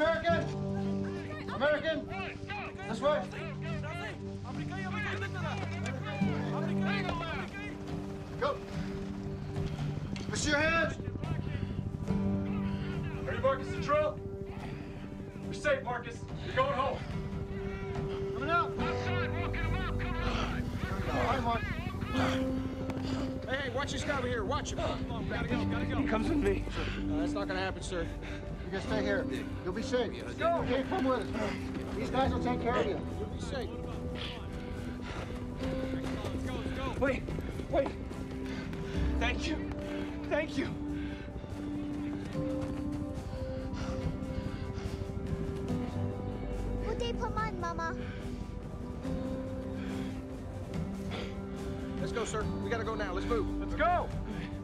American? American? This way. Go. Push your hands. Ready, Marcus to drill? You're safe, Marcus. You're going home. Coming out. Outside, walking him out! All right, Mark. Hey, hey, watch this guy over here. Watch him. Come on, Gotta go, gotta go. He comes with me. No, that's not gonna happen, sir. You can stay here. You'll be safe. Let's go. Okay, come with us. These guys will take care of you. You'll be safe. Wait, wait. Thank you. Thank you. What they put mine, Mama? Let's go, sir. We gotta go now. Let's move. Let's go.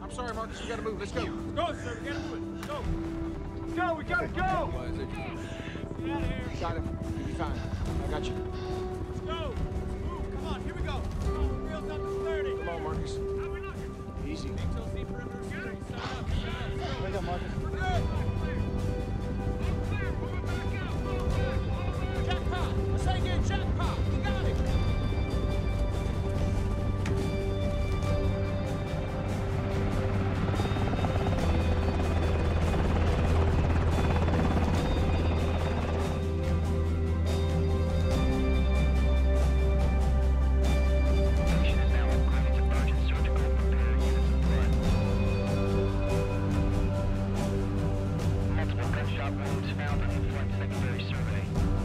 I'm sorry, Marcus. We gotta move. Let's go. Go, sir. We gotta do it. Let's go. Go. Got him. You'll be fine. I got you. Route, now perform secondary survey.